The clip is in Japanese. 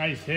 改正